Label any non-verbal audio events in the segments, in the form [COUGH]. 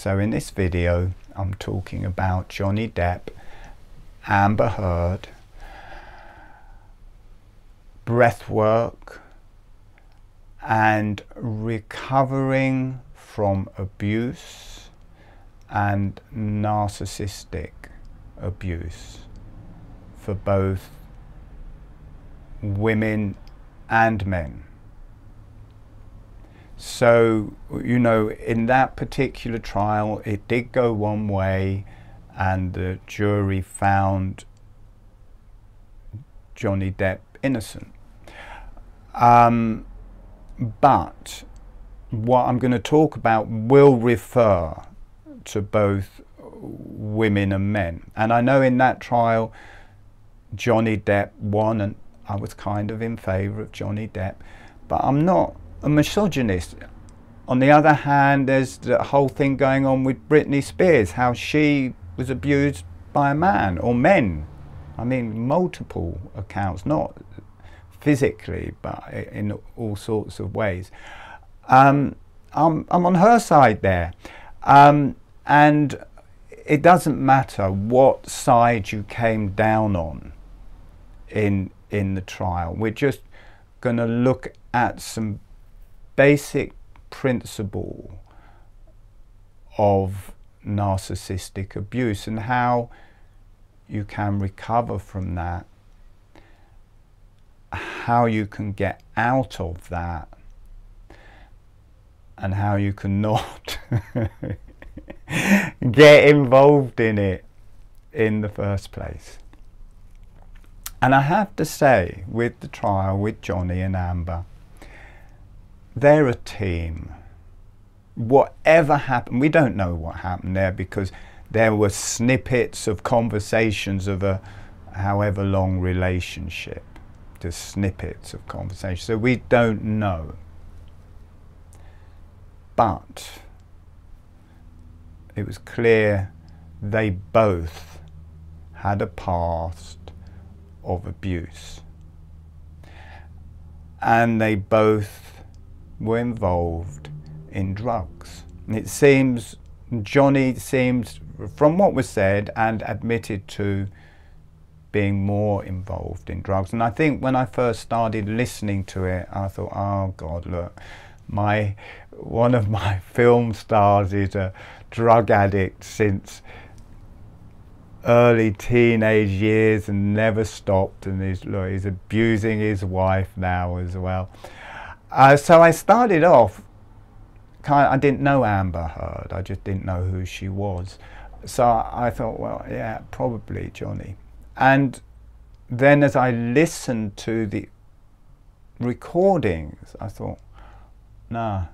So in this video I'm talking about Johnny Depp, Amber Heard, breathwork and recovering from abuse and narcissistic abuse for both women and men. So, you know, in that particular trial, it did go one way, and the jury found Johnny Depp innocent. Um, but what I'm going to talk about will refer to both women and men. And I know in that trial, Johnny Depp won, and I was kind of in favour of Johnny Depp, but I'm not a misogynist. On the other hand, there's the whole thing going on with Britney Spears, how she was abused by a man or men. I mean, multiple accounts, not physically, but in all sorts of ways. Um, I'm, I'm on her side there. Um, and it doesn't matter what side you came down on in, in the trial. We're just going to look at some basic principle of narcissistic abuse and how you can recover from that, how you can get out of that, and how you can not [LAUGHS] get involved in it in the first place. And I have to say, with the trial with Johnny and Amber, they're a team. Whatever happened, we don't know what happened there because there were snippets of conversations of a however long relationship, just snippets of conversation. So we don't know. But it was clear they both had a past of abuse. And they both were involved in drugs. It seems Johnny seems, from what was said and admitted to, being more involved in drugs. And I think when I first started listening to it, I thought, oh God, look, my one of my [LAUGHS] film stars is a drug addict since early teenage years and never stopped and he's, look, he's abusing his wife now as well. Uh, so I started off, kind of, I didn't know Amber Heard, I just didn't know who she was. So I thought, well, yeah, probably Johnny. And then as I listened to the recordings, I thought, no,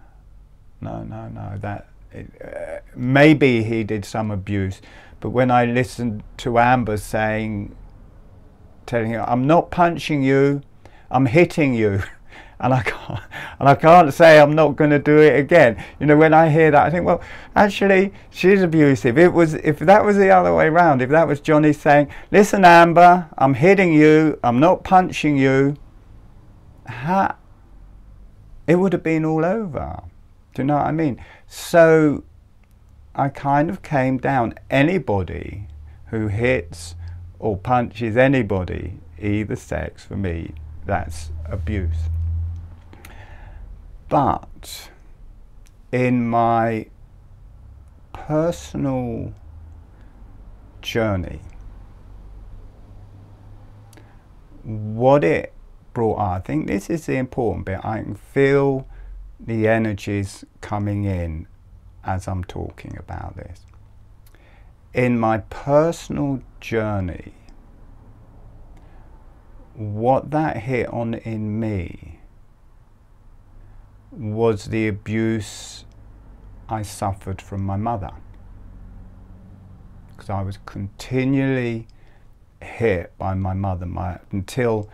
no, no, no, that, it, uh, maybe he did some abuse. But when I listened to Amber saying, telling her, I'm not punching you, I'm hitting you. [LAUGHS] and I can't, and I can't say I'm not going to do it again. You know, when I hear that, I think, well, actually, she's abusive. It was if that was the other way around. If that was Johnny saying, "Listen, Amber, I'm hitting you. I'm not punching you," ha, it would have been all over. Do you know what I mean? So I kind of came down. Anybody who hits or punches anybody, either sex, for me, that's abuse. But in my personal journey, what it brought out, I think this is the important bit. I can feel the energies coming in as I'm talking about this. In my personal journey, what that hit on in me was the abuse I suffered from my mother. Because I was continually hit by my mother my, until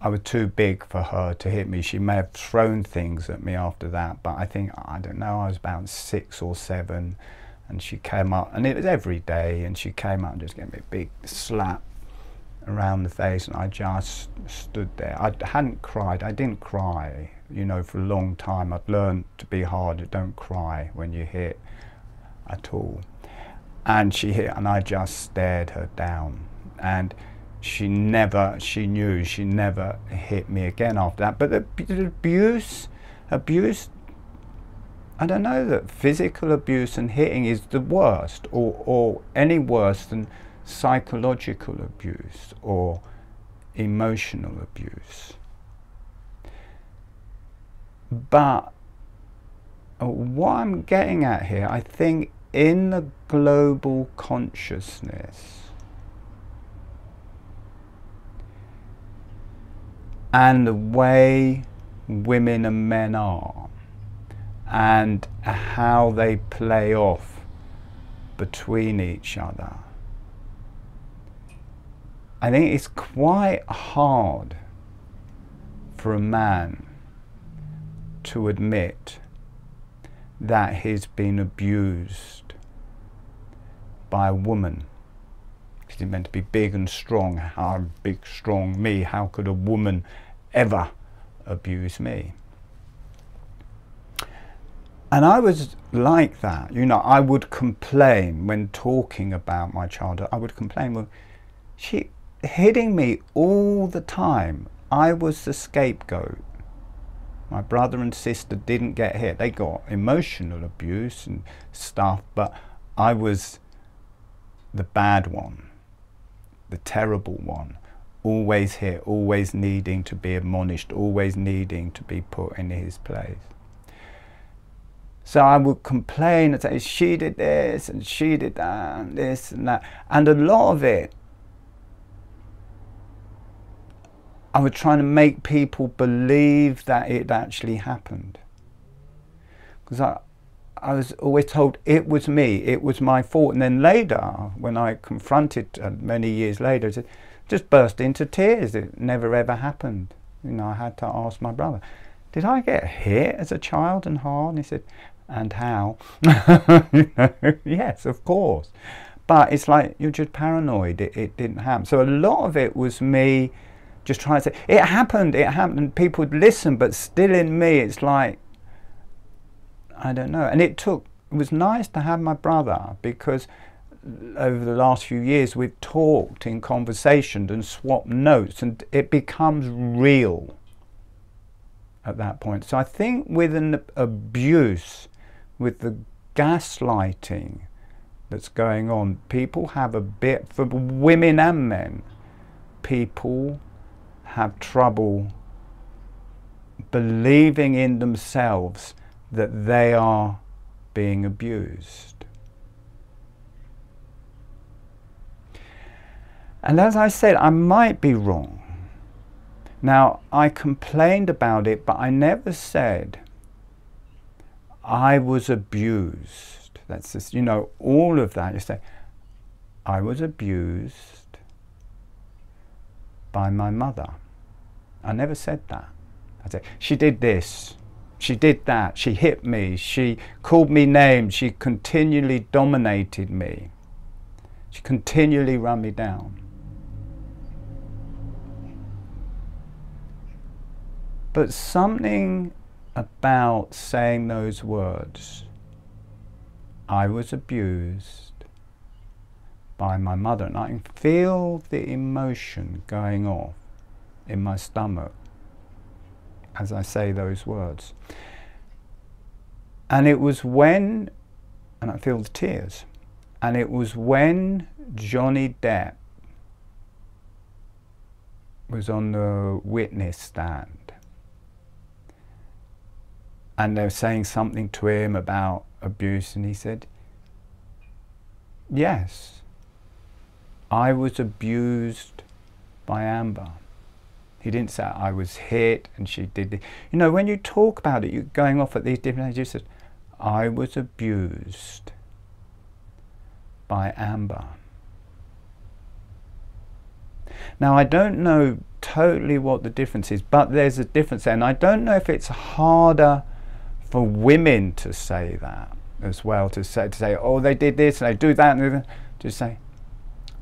I was too big for her to hit me. She may have thrown things at me after that, but I think, I don't know, I was about six or seven and she came up, and it was every day, and she came up and just gave me a big slap around the face and I just stood there. I hadn't cried, I didn't cry, you know, for a long time. I'd learned to be hard, don't cry when you hit at all. And she hit, and I just stared her down. And she never, she knew she never hit me again after that. But the, abuse, abuse, I don't know that physical abuse and hitting is the worst, or, or any worse than psychological abuse or emotional abuse. But what I'm getting at here, I think in the global consciousness and the way women and men are and how they play off between each other. I think it's quite hard for a man to admit that he's been abused by a woman. He's meant to be big and strong. How big, strong me? How could a woman ever abuse me? And I was like that. You know, I would complain when talking about my childhood. I would complain, well, she hitting me all the time. I was the scapegoat. My brother and sister didn't get hit. They got emotional abuse and stuff, but I was the bad one, the terrible one, always hit, always needing to be admonished, always needing to be put in his place. So I would complain and say, she did this and she did that and this and that. And a lot of it I was trying to make people believe that it actually happened. Because I, I was always told it was me, it was my fault. And then later, when I confronted uh, many years later, it just burst into tears. It never ever happened. You know, I had to ask my brother, did I get hit as a child and hard? And he said, and how? you [LAUGHS] know, yes, of course. But it's like you're just paranoid. It, it didn't happen. So a lot of it was me just trying to say it happened it happened people would listen but still in me it's like i don't know. And it took it was nice to have my brother because over the last few years we've talked in conversation and swapped notes and it becomes real at that point. So i think with an abuse with the gaslighting that's going on people have a bit for women and men people have trouble believing in themselves that they are being abused. And as I said, I might be wrong. Now, I complained about it, but I never said I was abused. That's just, you know, all of that. You say, I was abused by my mother. I never said that. I said, she did this, she did that, she hit me, she called me names, she continually dominated me, she continually run me down. But something about saying those words, I was abused, by my mother. And I can feel the emotion going off in my stomach as I say those words. And it was when, and I feel the tears, and it was when Johnny Depp was on the witness stand and they were saying something to him about abuse, and he said, Yes, I was abused by Amber. He didn't say I was hit and she did. You know, when you talk about it, you're going off at these different ages. You said, I was abused by Amber. Now, I don't know totally what the difference is, but there's a difference there. And I don't know if it's harder for women to say that as well, to say, to say oh, they did this and they do that, and to say,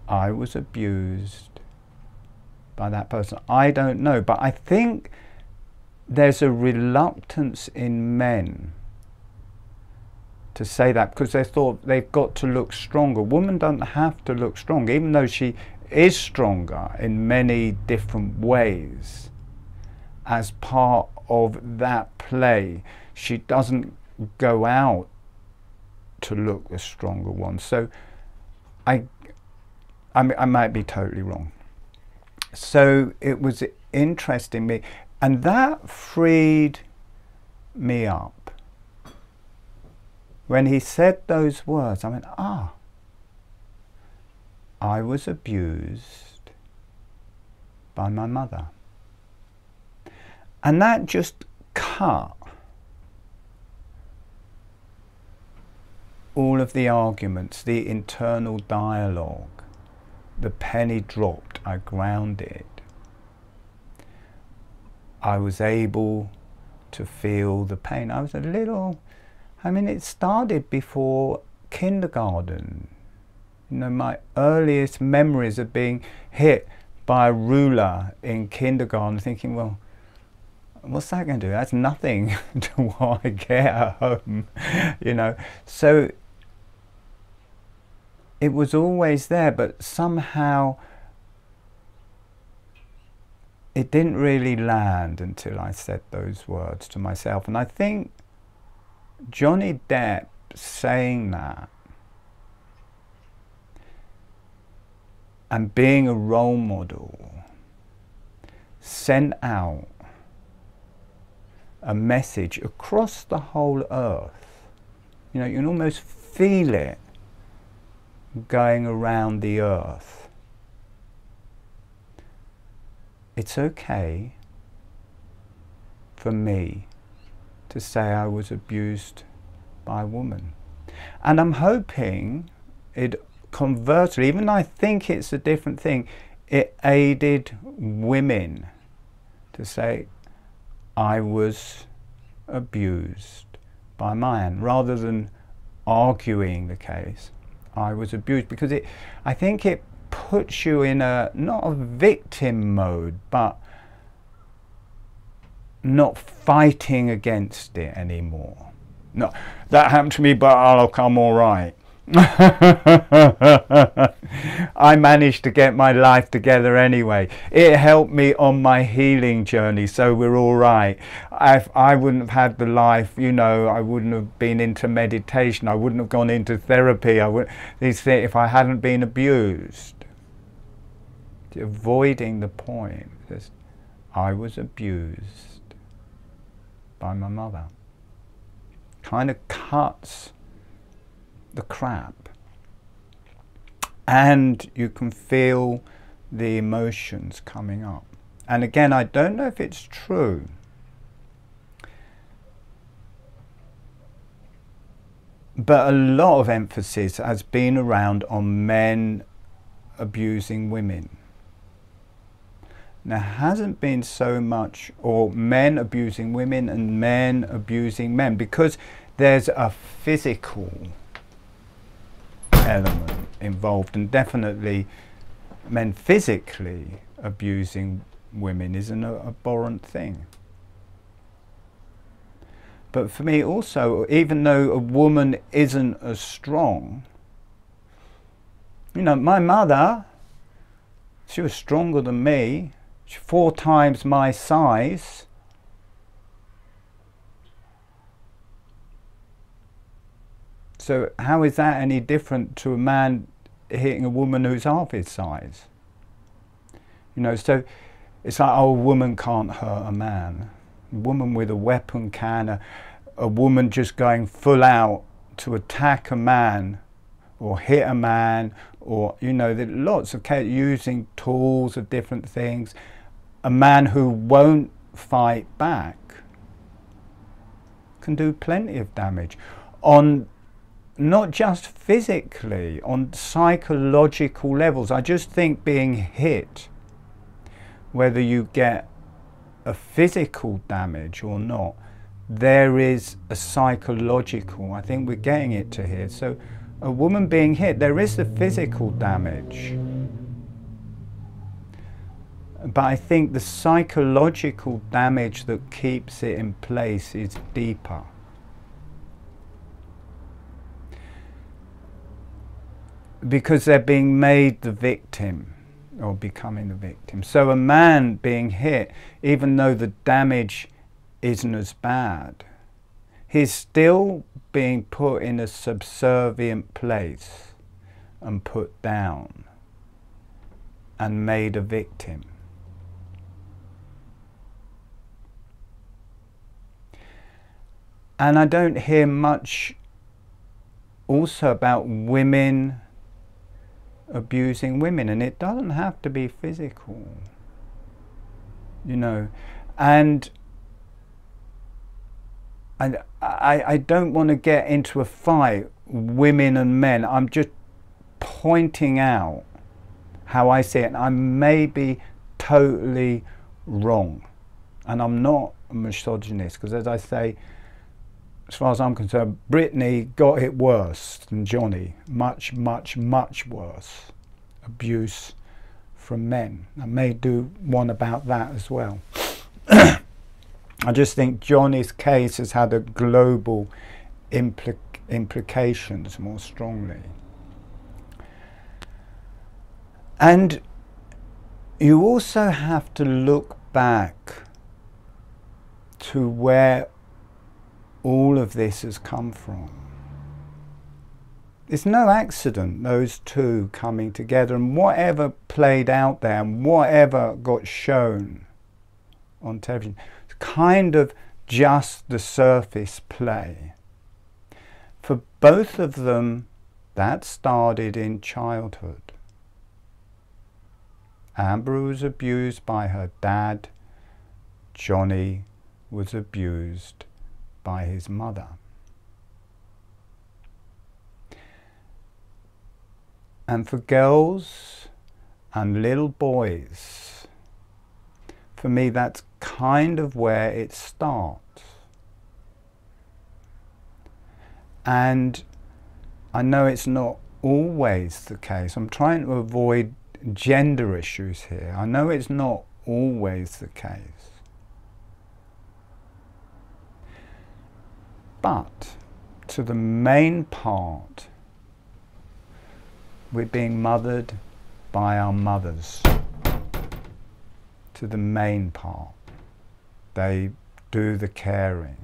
I was abused by that person. I don't know, but I think there's a reluctance in men to say that because they thought they've got to look stronger. Woman doesn't have to look strong, even though she is stronger in many different ways as part of that play. She doesn't go out to look the stronger one. So I, I, I might be totally wrong. So it was interesting me, and that freed me up when he said those words, I went, ah, I was abused by my mother. And that just cut all of the arguments, the internal dialogue. The penny dropped, I grounded. I was able to feel the pain. I was a little I mean, it started before kindergarten. You know, my earliest memories of being hit by a ruler in kindergarten, thinking, well, what's that going to do? That's nothing [LAUGHS] to what I get at home, you know. So it was always there, but somehow it didn't really land until I said those words to myself. And I think Johnny Depp saying that and being a role model sent out a message across the whole earth. You know, you can almost feel it going around the earth. It's okay for me to say I was abused by a woman. And I'm hoping it conversely, even I think it's a different thing, it aided women to say, I was abused by man, rather than arguing the case. I was abused because it, I think it puts you in a not a victim mode, but not fighting against it anymore. No, that happened to me, but look, I'm all right. I managed to get my life together anyway. It helped me on my healing journey, so we're all right. If I wouldn't have had the life, you know, I wouldn't have been into meditation. I wouldn't have gone into therapy. I would these things if I hadn't been abused. Avoiding the point. I was abused by my mother. Kind of cuts the crap. And you can feel the emotions coming up. And again, I don't know if it's true. But a lot of emphasis has been around on men abusing women. There hasn't been so much, or men abusing women and men abusing men, because there's a physical element involved, and definitely men physically abusing women is an abhorrent thing. But for me, also, even though a woman isn't as strong, you know, my mother, she was stronger than me, four times my size. So how is that any different to a man hitting a woman who's half his size? You know, so it's like, oh, a woman can't hurt a man. A woman with a weapon can. A, a woman just going full out to attack a man or hit a man or, you know, there lots of cases using tools of different things a man who won't fight back can do plenty of damage on not just physically, on psychological levels. I just think being hit, whether you get a physical damage or not, there is a psychological, I think we're getting it to here. So a woman being hit, there is the physical damage. But I think the psychological damage that keeps it in place is deeper. Because they're being made the victim or becoming the victim. So a man being hit, even though the damage isn't as bad, he's still being put in a subservient place and put down and made a victim. And I don't hear much also about women abusing women, and it doesn't have to be physical, you know. And and I, I don't want to get into a fight, women and men. I'm just pointing out how I see it. and I may be totally wrong, and I'm not a misogynist because, as I say, as far as I'm concerned, Britney got it worse than Johnny. Much, much, much worse. Abuse from men. I may do one about that as well. [CLEARS THROAT] I just think Johnny's case has had a global implic implications more strongly. And you also have to look back to where all of this has come from. It's no accident, those two coming together, and whatever played out there and whatever got shown on television, it's kind of just the surface play. For both of them, that started in childhood. Amber was abused by her dad, Johnny was abused by his mother. And for girls and little boys, for me, that's kind of where it starts. And I know it's not always the case. I'm trying to avoid gender issues here. I know it's not always the case. But to the main part, we're being mothered by our mothers. To the main part. They do the caring.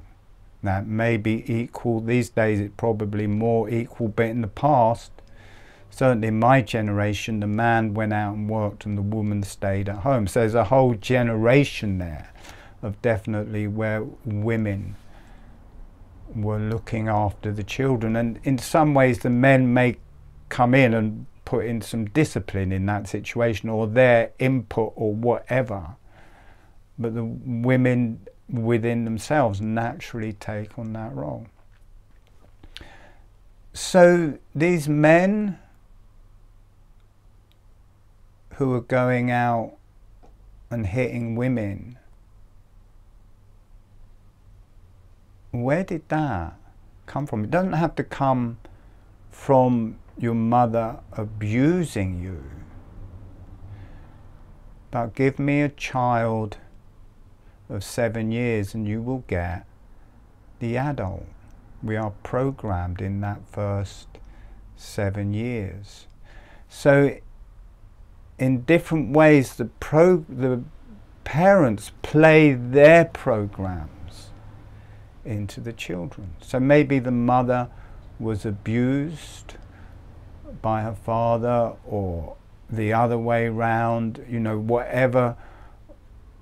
Now, it may be equal, these days it's probably more equal, but in the past, certainly in my generation, the man went out and worked and the woman stayed at home. So there's a whole generation there of definitely where women were looking after the children. And in some ways, the men may come in and put in some discipline in that situation or their input or whatever. But the women within themselves naturally take on that role. So these men who are going out and hitting women where did that come from? It doesn't have to come from your mother abusing you. But give me a child of seven years and you will get the adult. We are programmed in that first seven years. So in different ways the pro the parents play their program into the children. So maybe the mother was abused by her father or the other way round, you know, whatever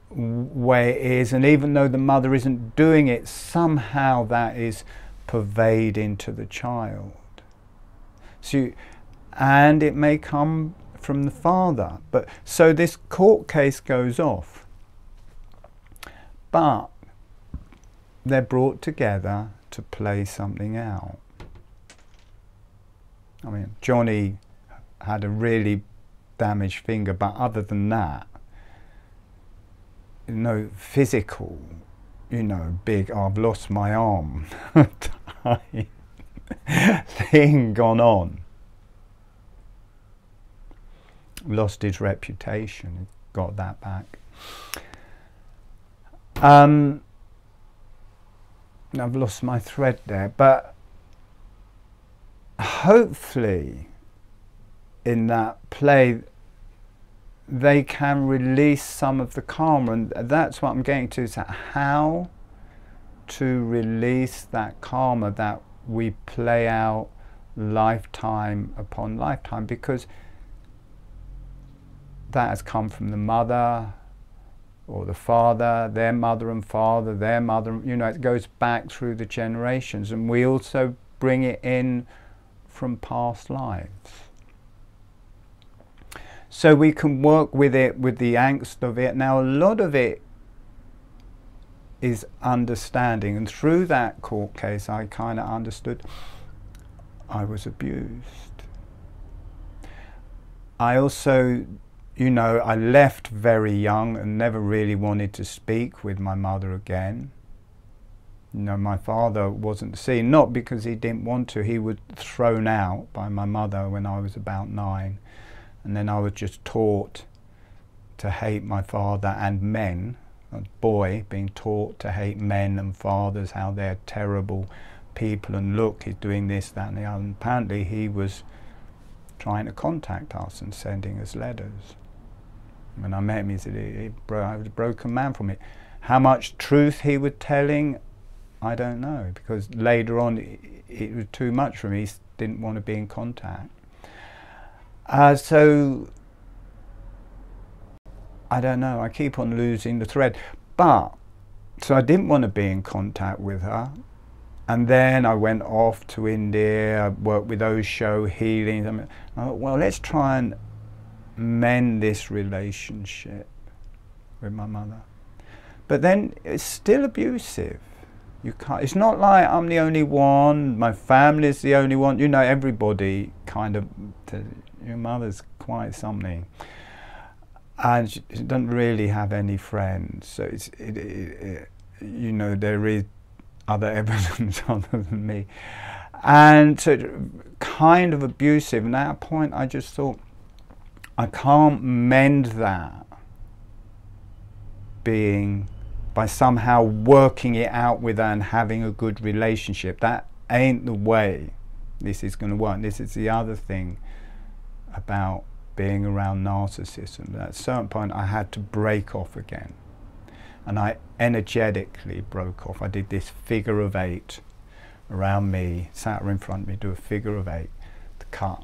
way it is. And even though the mother isn't doing it, somehow that is pervade into the child. So, you, and it may come from the father. But so this court case goes off. But they're brought together to play something out. I mean, Johnny had a really damaged finger, but other than that, no physical, you know, big, I've lost my arm [LAUGHS] thing gone on. Lost his reputation, got that back. Um, I've lost my thread there, but hopefully in that play, they can release some of the karma, and that's what I'm getting to. Is how to release that karma that we play out lifetime upon lifetime, because that has come from the mother or the father, their mother and father, their mother, you know, it goes back through the generations, and we also bring it in from past lives. So we can work with it, with the angst of it. Now, a lot of it is understanding, and through that court case, I kind of understood I was abused. I also you know, I left very young and never really wanted to speak with my mother again. You know, my father wasn't seen, not because he didn't want to, he was thrown out by my mother when I was about nine. And then I was just taught to hate my father and men, a boy being taught to hate men and fathers, how they're terrible people, and look, he's doing this, that, and the other. And apparently, he was trying to contact us and sending us letters. When I met him, he said he, bro- I was a broken man from it. How much truth he was telling, I don't know, because later on it, it was too much for me. He didn't want to be in contact. Uh, so I don't know. I keep on losing the thread, but so I didn't want to be in contact with her. And then I went off to India, I worked with Osho, healing. I thought, well, let's try and mend this relationship with my mother. But then it's still abusive. You can't. It's not like I'm the only one. My family's the only one. You know, everybody kind of. Your mother's quite something, and she doesn't really have any friends. So it's. It, it, it, you know, there is other [LAUGHS] evidence other than me, and so kind of abusive. And at that point, I just thought I can't mend that being by somehow working it out with her and having a good relationship. That ain't the way this is going to work. This is the other thing about being around narcissism. At a certain point, I had to break off again. And I energetically broke off. I did this figure of eight around me, sat her in front of me, do a figure of eight to cut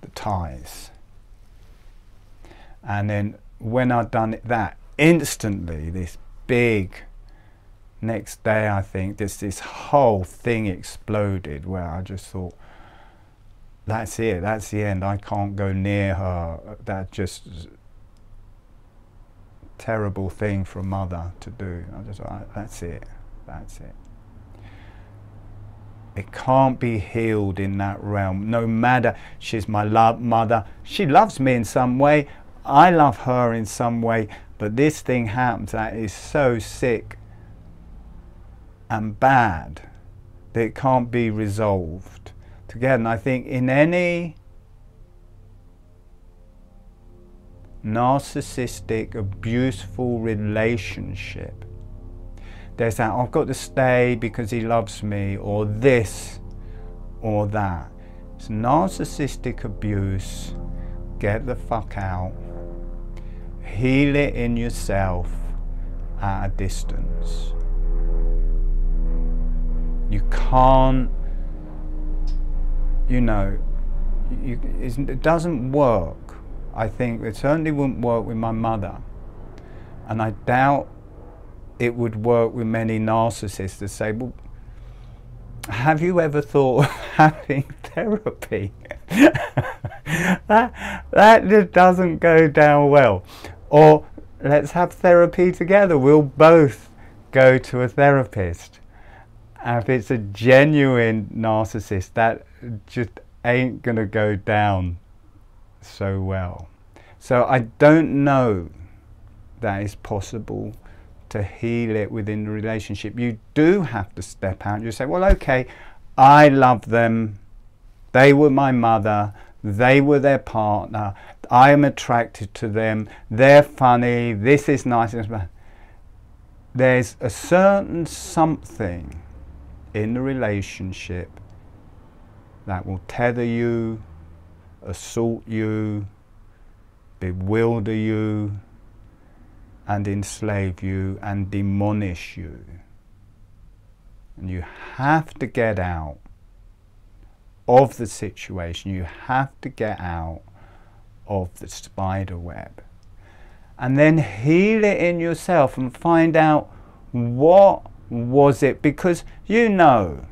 the ties and then when I'd done that, instantly this big next day I think this this whole thing exploded where I just thought that's it, that's the end. I can't go near her. That just terrible thing for a mother to do. I just thought that's it. That's it. It can't be healed in that realm. No matter she's my love mother, she loves me in some way. I love her in some way, but this thing happens that is so sick and bad that it can't be resolved together. And I think in any narcissistic, abuseful relationship, there's that, I've got to stay because he loves me, or this, or that. It's narcissistic abuse. Get the fuck out heal it in yourself at a distance. You can't, you know, you, it doesn't work. I think it certainly wouldn't work with my mother. And I doubt it would work with many narcissists to say, well, have you ever thought of [LAUGHS] having therapy? [LAUGHS] that, that just doesn't go down well. Or let's have therapy together. We'll both go to a therapist. If it's a genuine narcissist, that just ain't going to go down so well. So I don't know that it's possible to heal it within the relationship. You do have to step out. You say, well, okay, I love them. They were my mother. They were their partner. I am attracted to them. They're funny. This is nice. There's a certain something in the relationship that will tether you assault you, bewilder you, and enslave you and demolish you. And you have to get out of the situation. You have to get out of the spider web. And then heal it in yourself and find out what was it because you know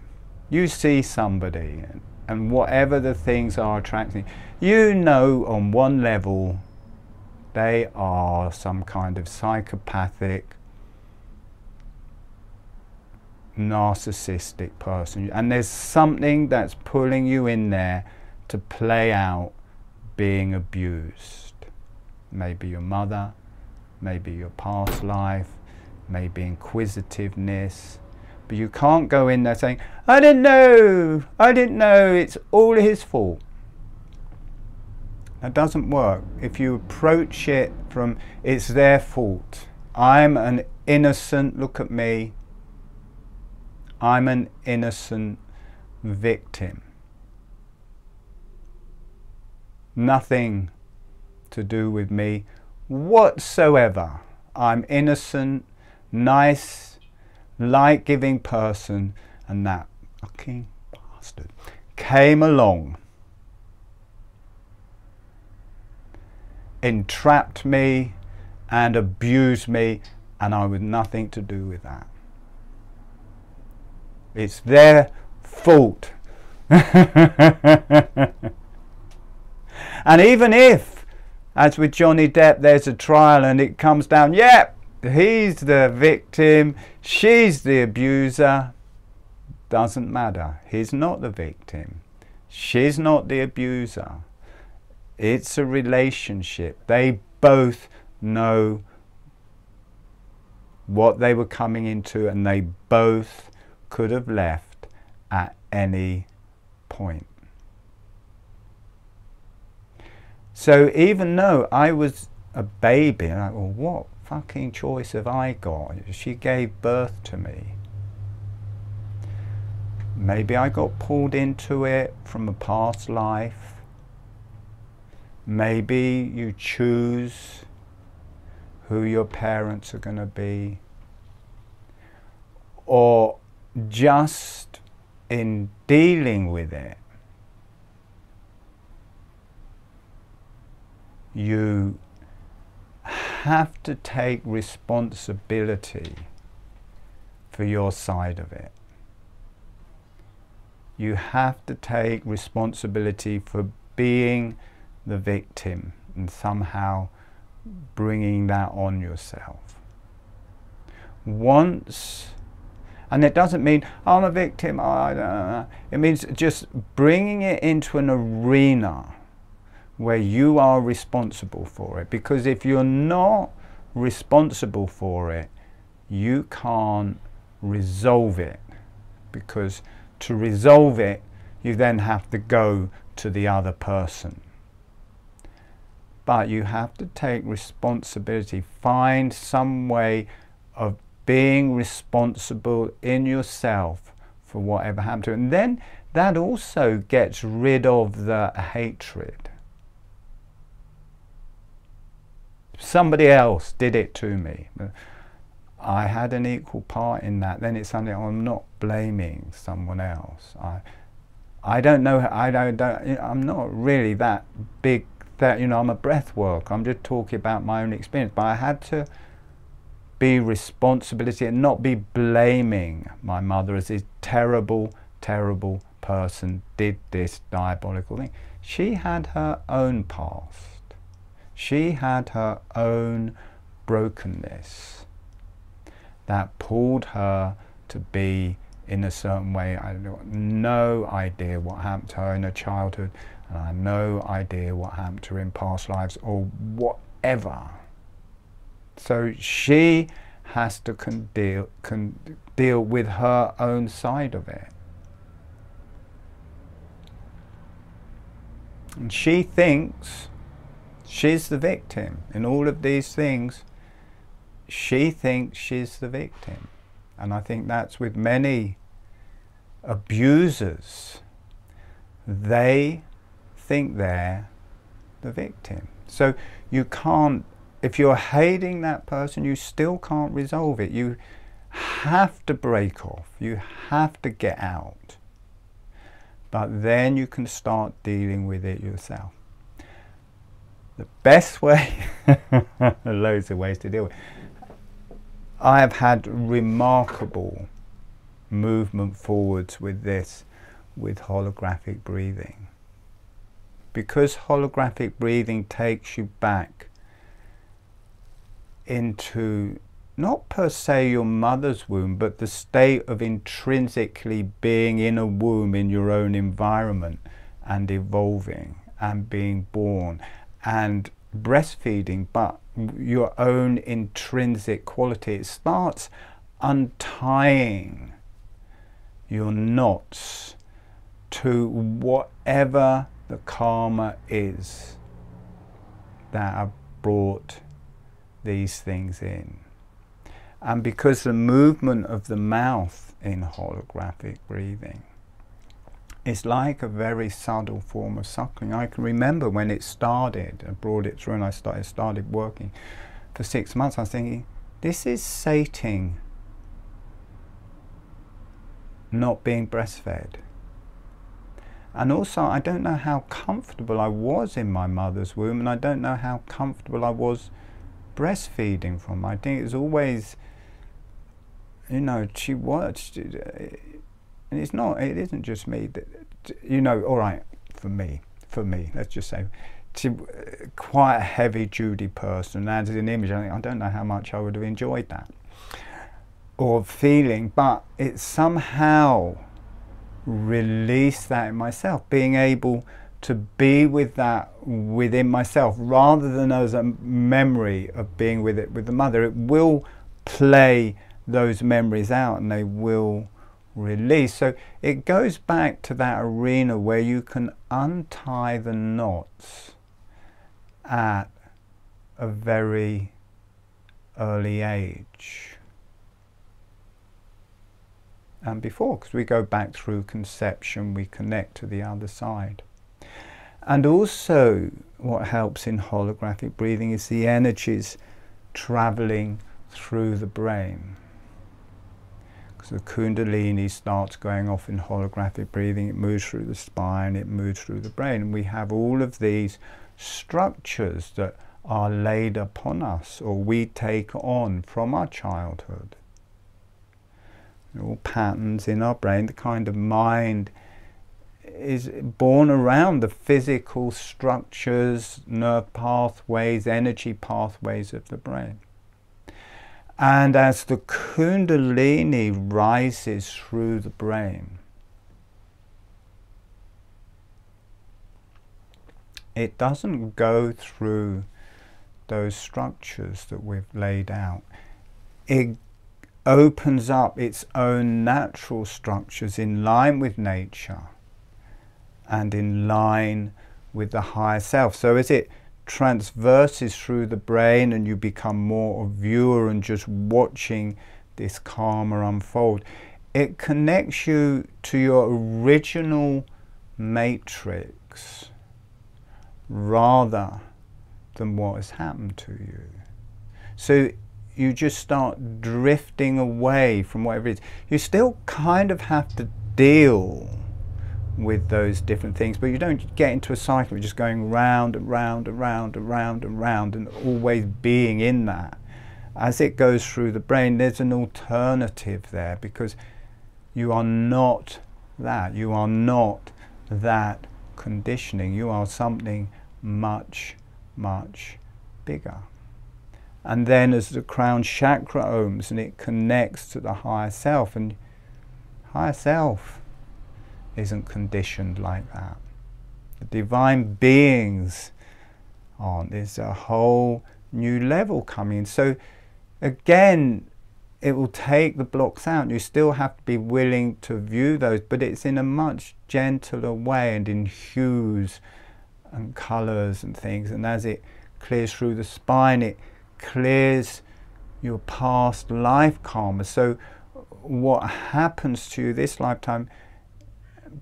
you see somebody and whatever the things are attracting you know on one level they are some kind of psychopathic narcissistic person. And there's something that's pulling you in there to play out being abused. Maybe your mother maybe your past life maybe inquisitiveness. But you can't go in there saying I didn't know I didn't know it's all his fault. That doesn't work. If you approach it from it's their fault. I'm an innocent look at me I'm an innocent victim. Nothing to do with me whatsoever. I'm innocent, nice, light giving person, and that fucking bastard came along, entrapped me, and abused me, and I had nothing to do with that. It's their fault. and even if, as with Johnny Depp, there's a trial and it comes down, yep, yeah, he's the victim, she's the abuser, doesn't matter. He's not the victim. She's not the abuser. It's a relationship. They both know what they were coming into and they both could have left at any point. So even though I was a baby, and I, well, what fucking choice have I got? She gave birth to me. Maybe I got pulled into it from a past life. Maybe you choose who your parents are going to be. Or just in dealing with it, you have to take responsibility for your side of it. You have to take responsibility for being the victim and somehow bringing that on yourself. Once and it doesn't mean I'm a victim. I It means just bringing it into an arena where you are responsible for it. Because if you're not responsible for it, you can't resolve it. Because to resolve it, you then have to go to the other person. But you have to take responsibility, find some way of being responsible in yourself for whatever happened to you. And then that also gets rid of the hatred. Somebody else did it to me. I had an equal part in that. Then it's something I'm not blaming someone else. I, I don't know. I don't. don't I'm not really that big. That you know, I'm a breath work. I'm just talking about my own experience. But I had to be responsibility and not be blaming my mother as this terrible, terrible person did this diabolical thing. She had her own past. She had her own brokenness that pulled her to be in a certain way. I have no idea what happened to her in her childhood, and I have no idea what happened to her in past lives or whatever. So she has to con deal, con deal with her own side of it. And she thinks she's the victim. In all of these things, she thinks she's the victim. And I think that's with many abusers. They think they're the victim. So you can't, if you're hating that person, you still can't resolve it. You have to break off, you have to get out. But then you can start dealing with it yourself. The best [LAUGHS] way, loads of ways to deal with it. I have had remarkable movement forwards with this, with holographic breathing. Because holographic breathing takes you back into not per se your mother's womb, but the state of intrinsically being in a womb in your own environment and evolving and being born and breastfeeding, but your own intrinsic quality. It starts untying your knots to whatever the karma is that have brought these things in. And because the movement of the mouth in holographic breathing is like a very subtle form of suckling. I can remember when it started, I brought it through and I started, started working for six months, I was thinking, this is sating not being breastfed. And also, I don't know how comfortable I was in my mother's womb, and I don't know how comfortable I was breastfeeding from. I think it's always, you know, she was, uh, and it's not, it isn't just me. That, you know, all right, for me, for me, let's just say, she, uh, quite a heavy duty person, and as an image, I, think, I don't know how much I would have enjoyed that or feeling, but it somehow released that in myself, being able to be with that within myself rather than as a memory of being with it with the mother. It will play those memories out and they will release. So it goes back to that arena where you can untie the knots at a very early age and before, because we go back through conception, we connect to the other side. And also, what helps in holographic breathing is the energies traveling through the brain. Because the Kundalini starts going off in holographic breathing, it moves through the spine, it moves through the brain. And we have all of these structures that are laid upon us or we take on from our childhood They're all patterns in our brain, the kind of mind is born around the physical structures, nerve pathways, energy pathways of the brain. And as the Kundalini rises through the brain, it doesn't go through those structures that we've laid out. It opens up its own natural structures in line with nature and in line with the higher self. So as it transverses through the brain and you become more a viewer and just watching this karma unfold, it connects you to your original matrix rather than what has happened to you. So you just start drifting away from whatever it is. You still kind of have to deal with those different things, but you don't get into a cycle of just going round and round and round and round and round and always being in that. As it goes through the brain, there's an alternative there because you are not that. You are not that conditioning. You are something much, much bigger. And then as the crown chakra opens and it connects to the higher self, and higher self isn't conditioned like that. The divine beings aren't. There's a whole new level coming. So again, it will take the blocks out. You still have to be willing to view those, but it's in a much gentler way and in hues and colours and things. And as it clears through the spine, it clears your past life karma. So what happens to you this lifetime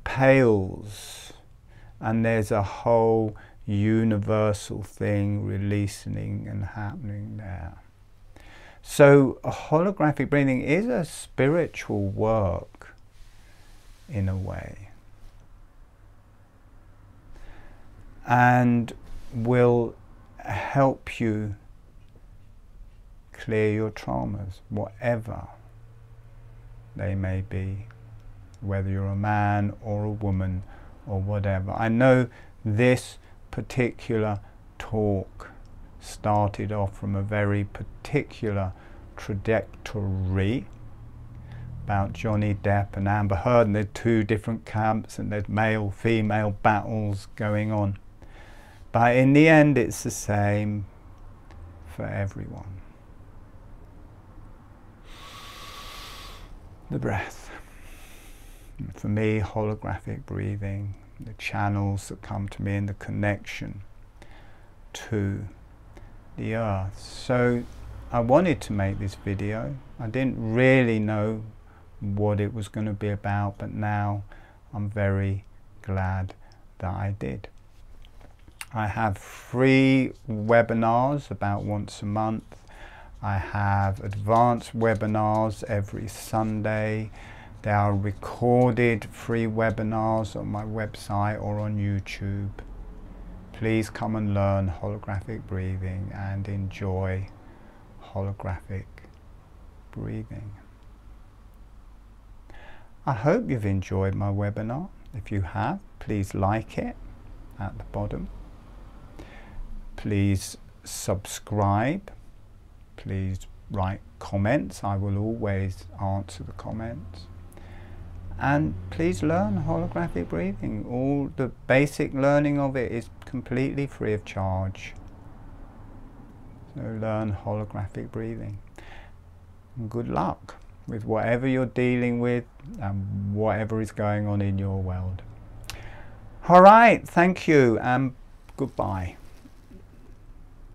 pales and there's a whole universal thing releasing and happening there. So, holographic breathing is a spiritual work in a way. And will help you clear your traumas, whatever they may be, whether you're a man or a woman or whatever. I know this particular talk started off from a very particular trajectory about Johnny Depp and Amber Heard, and there's two different camps, and there's male female battles going on. But in the end, it's the same for everyone. The breath. For me, holographic breathing, the channels that come to me, and the connection to the earth. So I wanted to make this video. I didn't really know what it was going to be about, but now I'm very glad that I did. I have free webinars about once a month. I have advanced webinars every Sunday. There are recorded free webinars on my website or on YouTube. Please come and learn holographic breathing and enjoy holographic breathing. I hope you've enjoyed my webinar. If you have, please like it at the bottom. Please subscribe. Please write comments. I will always answer the comments. And please learn holographic breathing. All the basic learning of it is completely free of charge. So learn holographic breathing. And good luck with whatever you're dealing with and whatever is going on in your world. All right, thank you and goodbye.